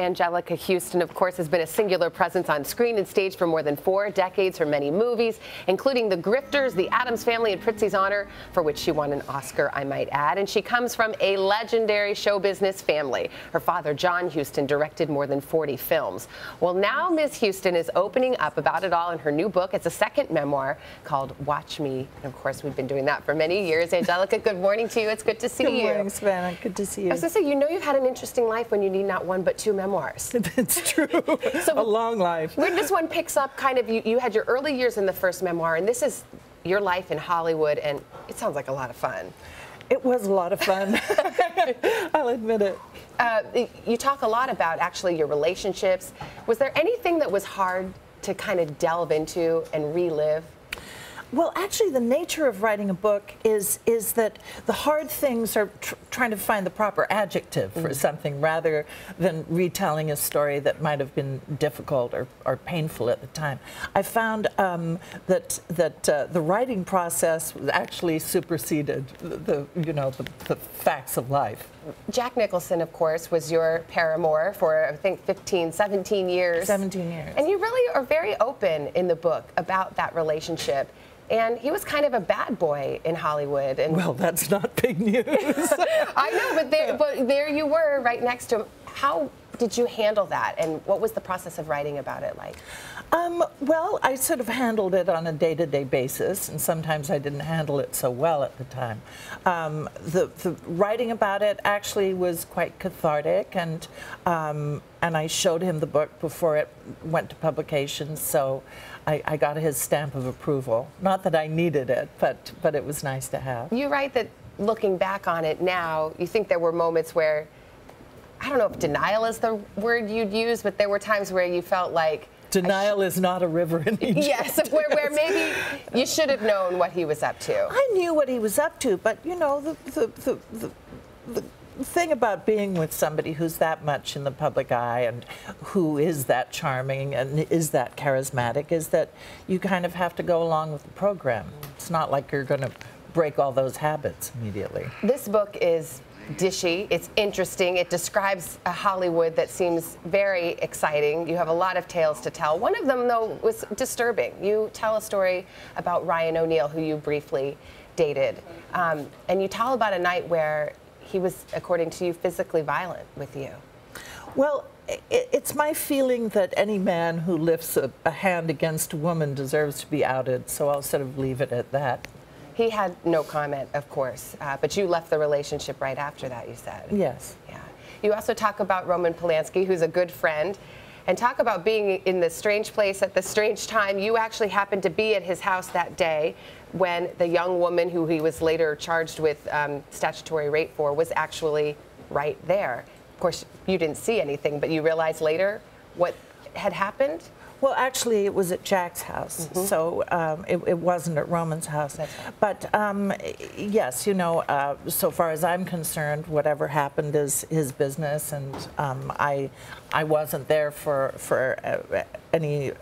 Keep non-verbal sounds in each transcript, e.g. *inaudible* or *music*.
Anjelica Huston, of course, has been a singular presence on screen and stage for more than four decades for many movies, including The Grifters, The Addams Family, and Prizzi's Honor, for which she won an Oscar, I might add. And she comes from a legendary show business family. Her father, John Huston, directed more than 40 films. Well, now Ms. Huston is opening up about it all in her new book. It's a second memoir called Watch Me. And of course, we've been doing that for many years. Anjelica, good morning to you. It's good to see good you. Good morning, Savannah. Good to see you. I was going to say, you know you've had an interesting life when you need not one but two memoirs. *laughs* That's true. *laughs* so a long life. Where this one picks up kind of, you, you had your early years in the first memoir, and this is your life in Hollywood, and it sounds like a lot of fun. It was a lot of fun. *laughs* I'll admit it. Uh, you talk a lot about actually your relationships. Was there anything that was hard to kind of delve into and relive? Well, actually, the nature of writing a book is is that the hard things are tr trying to find the proper adjective for mm something rather than retelling a story that might have been difficult or, or painful at the time. I found um, that that uh, the writing process actually superseded the, the you know the, the facts of life. Jack Nicholson, of course, was your paramour for I think 15, 17 years. 17 years. And you really are very open in the book about that relationship and he was kind of a bad boy in Hollywood. And well, that's not big news. *laughs* I know, but there, but there you were, right next to him. How did you handle that, and what was the process of writing about it like? Um, well, I sort of handled it on a day-to-day -day basis, and sometimes I didn't handle it so well at the time. Um, the, the, writing about it actually was quite cathartic, and um, and I showed him the book before it went to publication, so I, I got his stamp of approval. Not that I needed it, but but it was nice to have. You write that looking back on it now, you think there were moments where I don't know if denial is the word you'd use, but there were times where you felt like Denial is not a river in *laughs* Egypt. Yes, where, where maybe you should have known what he was up to. I knew what he was up to, but you know, the, the, the, the, the thing about being with somebody who's that much in the public eye and who is that charming and is that charismatic is that you kind of have to go along with the program. It's not like you're going to break all those habits immediately. This book is dishy. It's interesting. It describes a Hollywood that seems very exciting. You have a lot of tales to tell. One of them, though, was disturbing. You tell a story about Ryan O'Neal, who you briefly dated. Um, and you tell about a night where he was, according to you, physically violent with you. Well, it's my feeling that any man who lifts a, a hand against a woman deserves to be outed, so I'll sort of leave it at that. He had no comment, of course, uh, but you left the relationship right after that, you said. Yes. Yeah. You also talk about Roman Polanski, who's a good friend, and talk about being in this strange place at the strange time. You actually happened to be at his house that day when the young woman who he was later charged with um, statutory rape for was actually right there. Of course, you didn't see anything, but you realized later what had happened? Well, actually, it was at Jack's house, mm -hmm. so um, it, it, wasn't at Roman's house. Right. But um, yes, you know, uh, so far as I'm concerned, whatever happened is his business, and um, I, I wasn't there for for uh, any uh,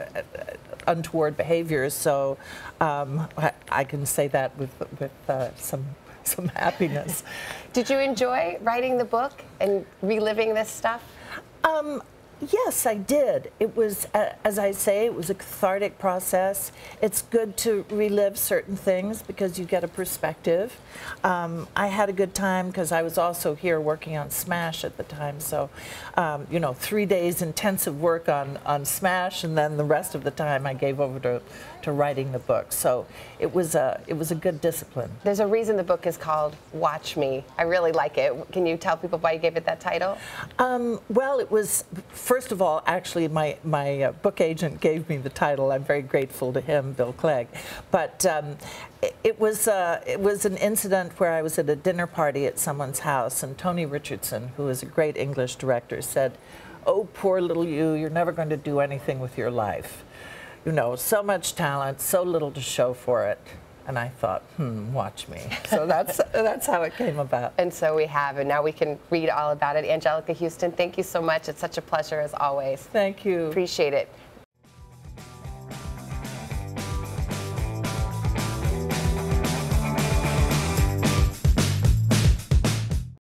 untoward behaviors, so um, I, I, can say that with with uh, some some happiness. *laughs* Did you enjoy writing the book and reliving this stuff? Um, Yes, I did. It was, uh, as I say, it was a cathartic process. It's good to relive certain things because you get a perspective. Um, I had a good time because I was also here working on Smash at the time. So, um, you know, three days intensive work on, on Smash, and then the rest of the time I gave over to, to writing the book. So it was a it was a good discipline. There's a reason the book is called Watch Me. I really like it. Can you tell people why you gave it that title? Um, well, it was first of all, actually, my, my uh, book agent gave me the title. I'm very grateful to him, Bill Clegg. But um, it, it, was, uh, it was an incident where I was at a dinner party at someone's house, and Tony Richardson, who is a great English director, said, oh, poor little you, you're never going to do anything with your life. You know, so much talent, so little to show for it. And I thought, hmm, watch me. So that's *laughs* that's how it came about. And so we have, and now we can read all about it. Anjelica Huston, thank you so much. It's such a pleasure as always. Thank you. Appreciate it.